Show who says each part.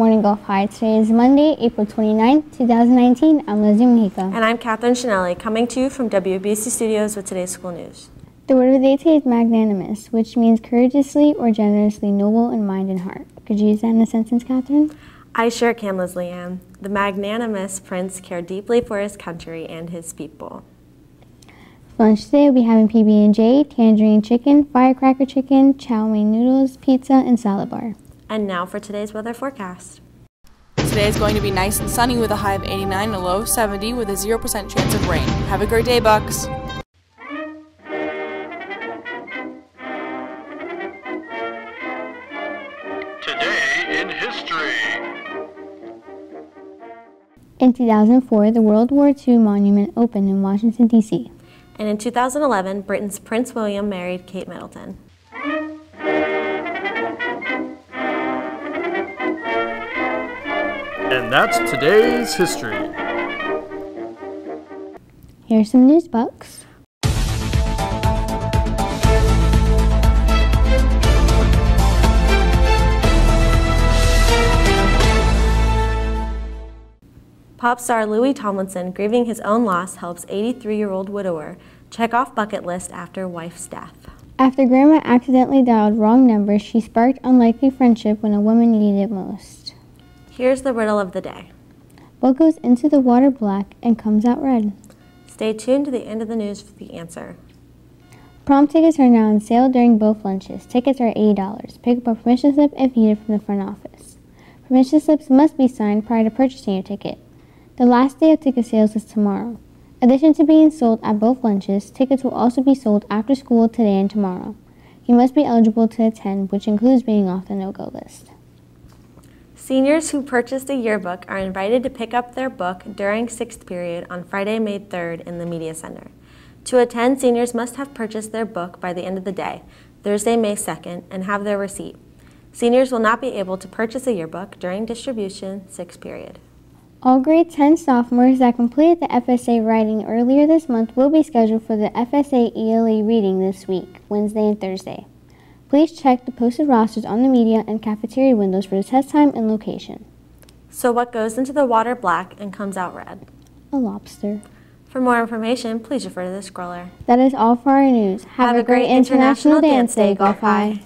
Speaker 1: Morning, Gulf High. Today is Monday, April 29, 2019. I'm Lizzie Mahika.
Speaker 2: And I'm Catherine Chanelli, coming to you from WBUC Studios with today's school news.
Speaker 1: The word of the day today is magnanimous, which means courageously or generously noble in mind and heart. Could you use that in a sentence, Catherine?
Speaker 2: I sure can, Leslie Ann. The magnanimous prince cared deeply for his country and his people.
Speaker 1: For lunch today, we'll be having PB&J, tangerine chicken, firecracker chicken, chow mein noodles, pizza, and salad bar.
Speaker 2: And now for today's weather forecast.
Speaker 3: Today is going to be nice and sunny with a high of 89 and a low of 70 with a 0% chance of rain. Have a great day, Bucks.
Speaker 4: Today in history.
Speaker 1: In 2004, the World War II Monument opened in Washington, D.C.
Speaker 2: And in 2011, Britain's Prince William married Kate Middleton.
Speaker 4: And that's today's history.
Speaker 1: Here's some news bucks.
Speaker 2: Pop star Louis Tomlinson, grieving his own loss, helps 83-year-old widower check off bucket list after wife's death.
Speaker 1: After Grandma accidentally dialed wrong numbers, she sparked unlikely friendship when a woman needed it most.
Speaker 2: Here's the riddle of the day.
Speaker 1: What goes into the water black and comes out red?
Speaker 2: Stay tuned to the end of the news for the answer.
Speaker 1: Prom tickets are now on sale during both lunches. Tickets are $80. Pick up a permission slip if needed from the front office. Permission slips must be signed prior to purchasing your ticket. The last day of ticket sales is tomorrow. In addition to being sold at both lunches, tickets will also be sold after school today and tomorrow. You must be eligible to attend, which includes being off the no-go list.
Speaker 2: Seniors who purchased a yearbook are invited to pick up their book during sixth period on Friday, May 3rd in the Media Center. To attend, seniors must have purchased their book by the end of the day, Thursday, May 2nd, and have their receipt. Seniors will not be able to purchase a yearbook during distribution sixth period.
Speaker 1: All grade 10 sophomores that completed the FSA writing earlier this month will be scheduled for the FSA ELA reading this week, Wednesday and Thursday. Please check the posted rosters on the media and cafeteria windows for the test time and location.
Speaker 2: So what goes into the water black and comes out red?
Speaker 1: A lobster.
Speaker 2: For more information, please refer to the scroller.
Speaker 1: That is all for our news. Have, a great International Dance Day, Gulf High.